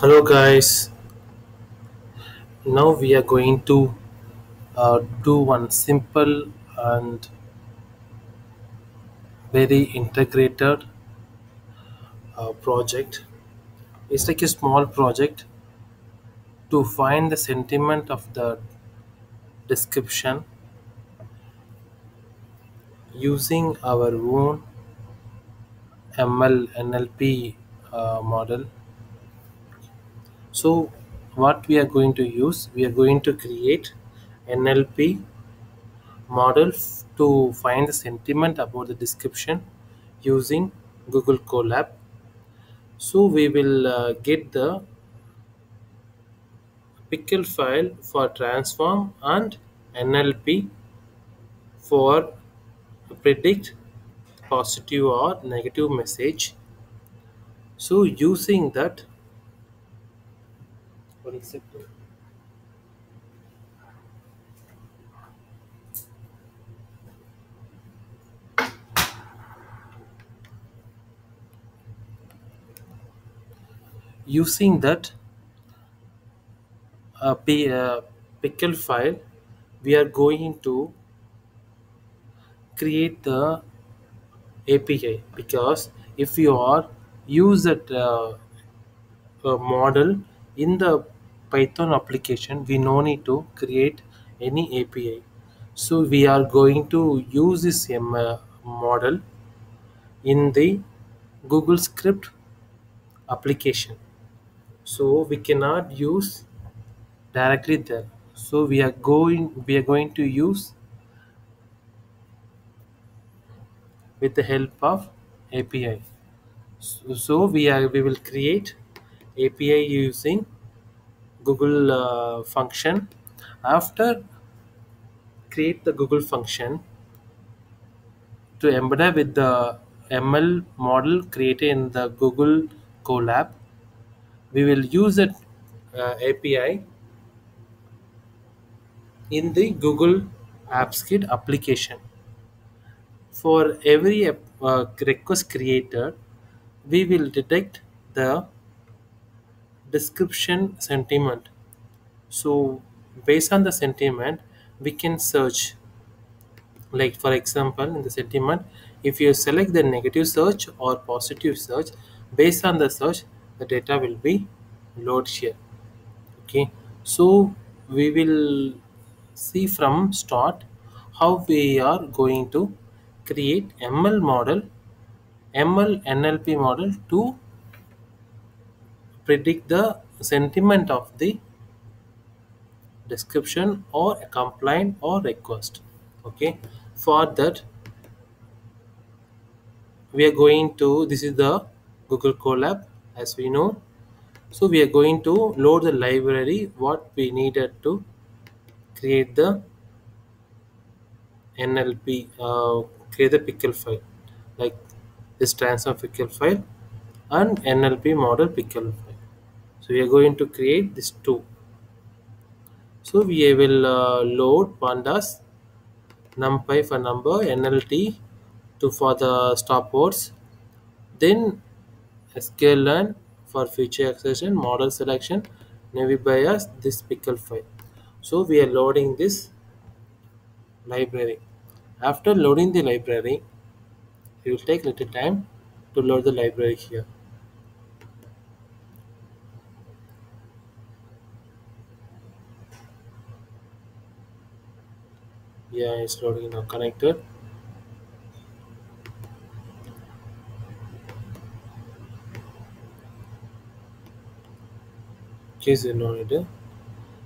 Hello guys, now we are going to uh, do one simple and very integrated uh, project. It's like a small project to find the sentiment of the description using our own ML NLP uh, model. So what we are going to use, we are going to create NLP model to find the sentiment about the description using Google Colab. So we will uh, get the pickle file for transform and NLP for predict positive or negative message. So using that, using that uh, uh, pickle file, we are going to create the API because if you are use that uh, uh, model in the Python application, we no need to create any API. So we are going to use this um, uh, model in the Google Script application. So we cannot use directly there. So we are going we are going to use with the help of API. So, so we are we will create API using Google uh, function. After create the Google function to embed it with the ML model created in the Google Colab, we will use it uh, API in the Google Apps Script application. For every uh, request created, we will detect the description sentiment. So based on the sentiment, we can search. Like for example in the sentiment if you select the negative search or positive search based on the search the data will be loaded here okay. So we will see from start how we are going to create ml model ml nlp model to predict the sentiment of the description or a complaint or request. Okay. For that we are going to this is the google colab as we know. So we are going to load the library what we needed to create the nlp uh, create the pickle file like this transform pickle file and nlp model pickle file so we are going to create this two. So we will uh, load pandas numpy for number nlt to for the stopwords then sklearn for feature extraction model selection naive bayes this pickle file. So we are loading this library. After loading the library it will take little time to load the library here yeah it's loading now connected. Case loaded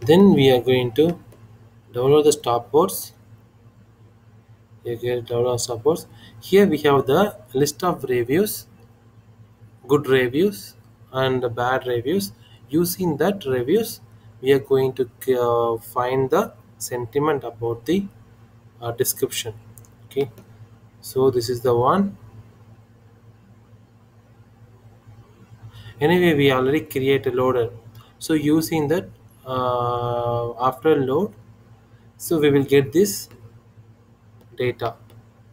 then we are going to download the stopwords get download stopwords here we have the list of reviews good reviews and bad reviews. Using that reviews we are going to uh, find the sentiment about the uh, description okay? So this is the one. Anyway we already create a loader. So using that uh, after load so we will get this data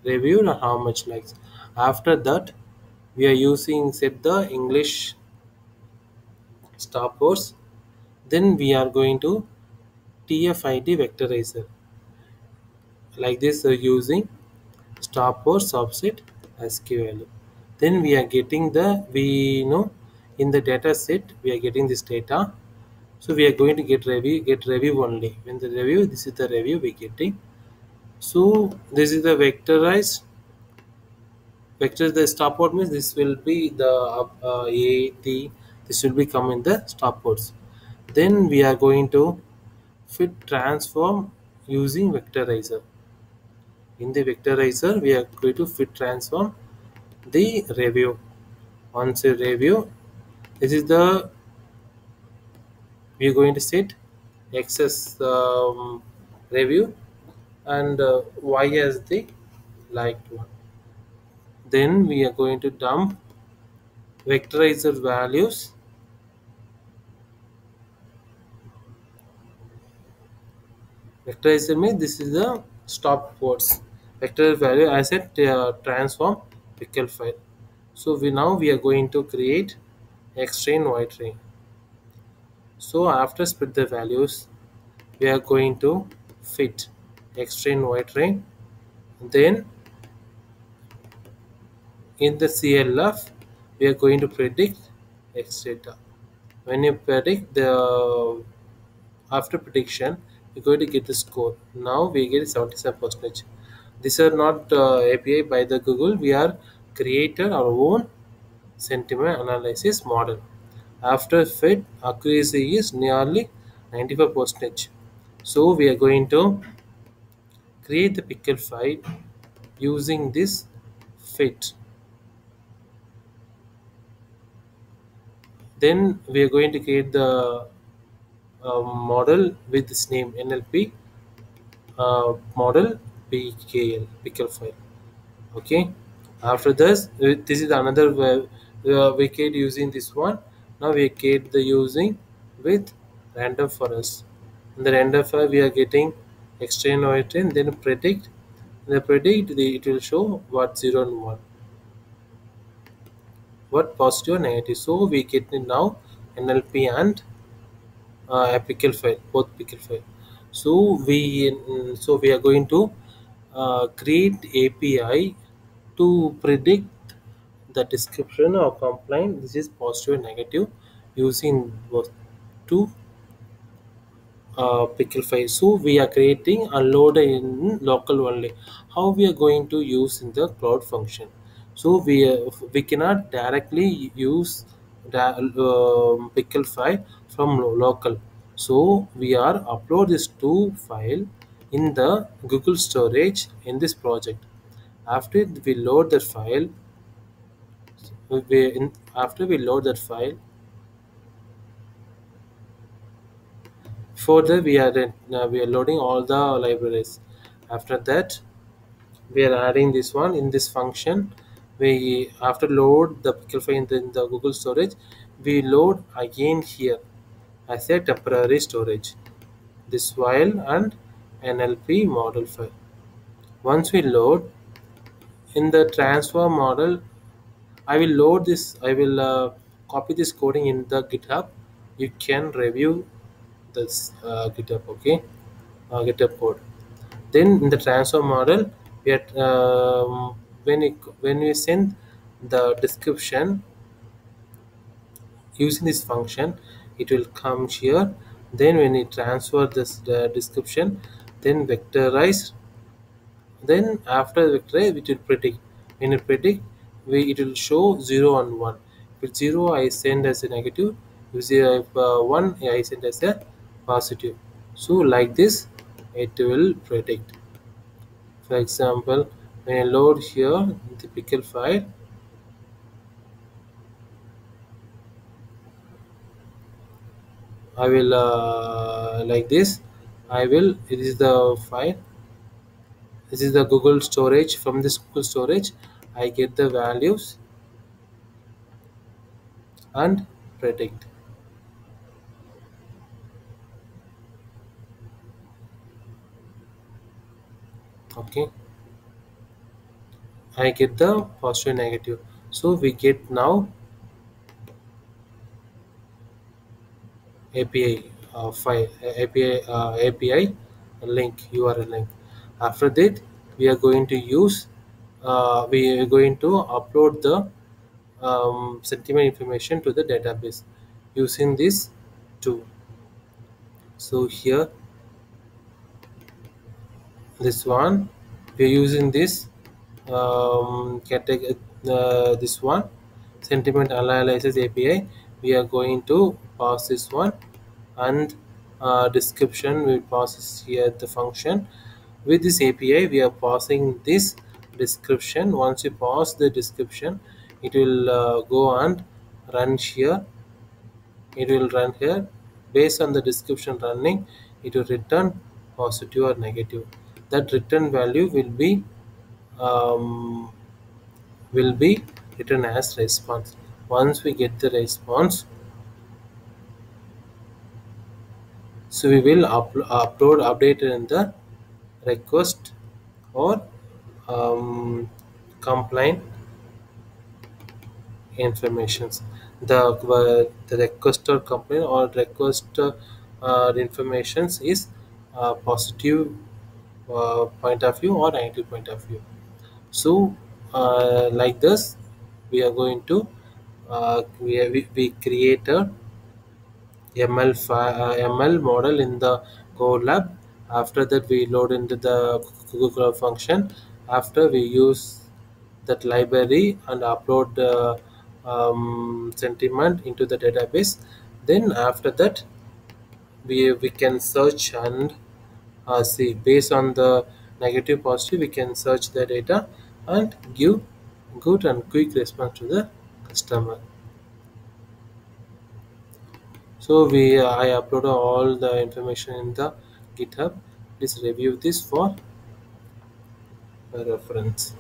review and how much likes. After that we are using set the english stop words then we are going to tfid vectorizer like this uh, using stop words offset sql then we are getting the we know in the data set we are getting this data. So we are going to get review get review only. When the review this is the review we getting. So this is the vectorized vector the stop word means this will be the uh, a t this will be come in the stop words. Then we are going to fit transform using vectorizer in the vectorizer we are going to fit transform the review. Once a review this is the we are going to set access um, review and uh, y as the liked one. Then we are going to dump vectorizer values. Vectorizer means this is the stop words vector value as a uh, transform pickle file. So we now we are going to create x train y train. So after split the values we are going to fit x train y train. Then in the clf we are going to predict x data. When you predict the after prediction you're going to get the score. Now we get 77 percentage these are not uh, api by the google. We are created our own sentiment analysis model. After fit accuracy is nearly 95 percentage. So we are going to create the pickle file using this fit then we are going to create the uh, model with this name nlp uh, model pkl pickle file okay? After this uh, this is another uh, we create using this one. Now we create the using with random forest in the random file we are getting external and then predict. The predict the, it will show what 0 and 1 what positive and negative? So we get now nlp and uh, pickle file both pickle file so we mm, so we are going to create api to predict the description or complaint this is positive and negative using both two uh, pickle file so we are creating a loader in local only. How we are going to use in the cloud function? So we uh, we cannot directly use the um pickle file from local. So we are upload this two file in the google storage in this project. After we load that file we after we load that file further we are uh, we are loading all the libraries. After that we are adding this one in this function. We after load the pickle file in the, in the google storage we load again here as a temporary storage. This file and nlp model file once we load in the transfer model i will load this i will uh, copy this coding in the github. You can review this uh, github okay? Uh, github code. Then in the transfer model we are um, when it, when we send the description using this function it will come here. Then when you transfer this description then vectorize. Then after vectorize it will predict? When it predict we it will show 0 and 1 if it's 0 i send as a negative. If if uh, 1 i send as a positive. So like this it will predict. For example when i load here the pickle file I will uh, like this I will. It is the file. This is the Google storage. From this Google storage I get the values and predict. Okay. I get the positive negative. So we get now API uh, file API uh, API link URL link. After that, we are going to use uh, we are going to upload the um, sentiment information to the database using this tool. So here this one we're using this um, category uh, this one sentiment analysis API we are going to pass this one and uh, description we pass here the function. With this API we are passing this description. Once you pass the description it will uh, go and run here. It will run here. Based on the description running it will return positive or negative. That return value will be um, will be written as response. Once we get the response so we will uplo- upload update in the request or um, complaint informations. The uh, the request or complaint or request uh, informations is uh, positive uh, point of view or negative point of view. So uh, like this we are going to uh, we, we, we create a ML ML model in the Colab. After that, we load into the Google function. After we use that library and upload the um, sentiment into the database. Then after that, we we can search and uh, see based on the negative positive. We can search the data and give good and quick response to the customer. So we uh, I uploaded all the information in the GitHub. Please review this for reference.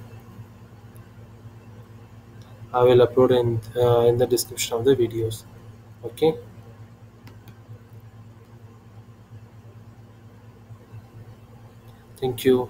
I will upload in uh, in the description of the videos. Okay. Thank you.